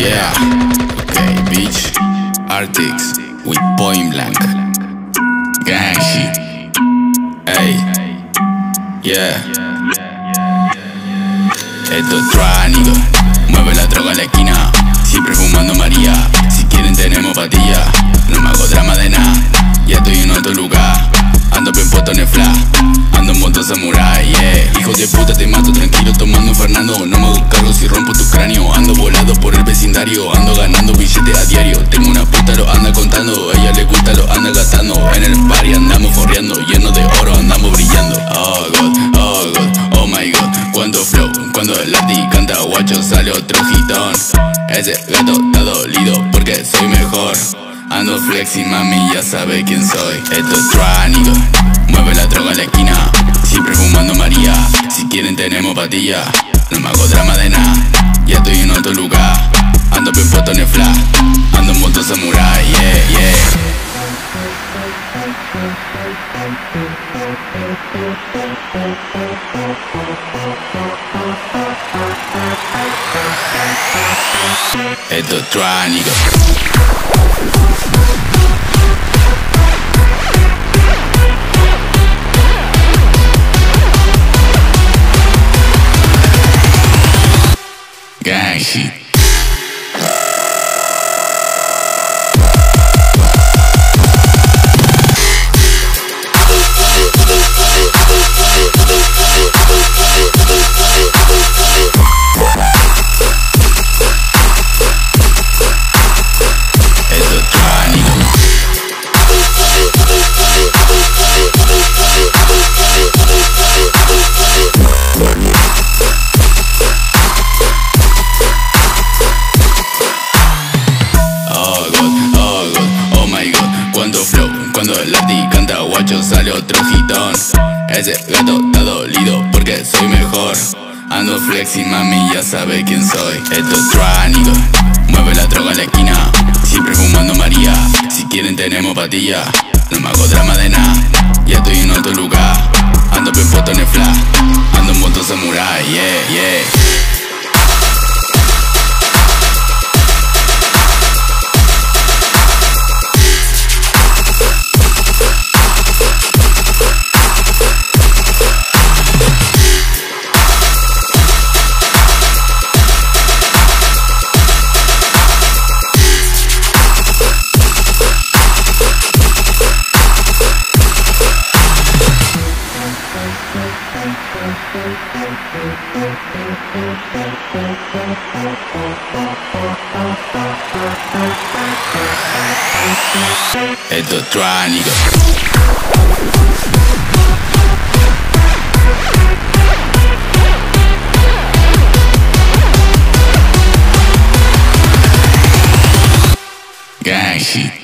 Yeah, okay, bitch. Arctics with point blank. Gang shit. Hey, yeah. Esto es tránico. Mueve la droga en la esquina. Siempre fumando María. Si quieren, tenemos patilla. No me hago drama de nada. Ya estoy en otro lugar. Ando bien puesto en el flash. Ando en moto samurai, yeah. Hijo de puta, te mato tranquilo tomando En el party andamos corriendo. Lleno de oro, andamos brillando. Oh god, oh god, oh my god. Cuando flow, cuando el lati canta guacho sale otro hitón. Ese gato está dolido porque soy mejor. Ando flexi, mami, ya sabe quién soy. Esto es tránico, mueve la droga en la esquina. Siempre fumando María. Si quieren, tenemos patilla. No me hago drama de nada, ya estoy en otro lugar. Esto es tránico. Gang shit. Cuando flow, cuando lati canta guacho sale otro hitón Ese gato está dolido porque soy mejor. Ando flexi mami ya sabe quién soy. Esto es tránico, mueve la droga en la esquina. Siempre fumando María, si quieren tenemos patilla. No me hago drama de nada, ya estoy en otro lugar. Ando bien en el flash, ando en moto samurai, yeah, yeah Esto es tránico. Gang shit.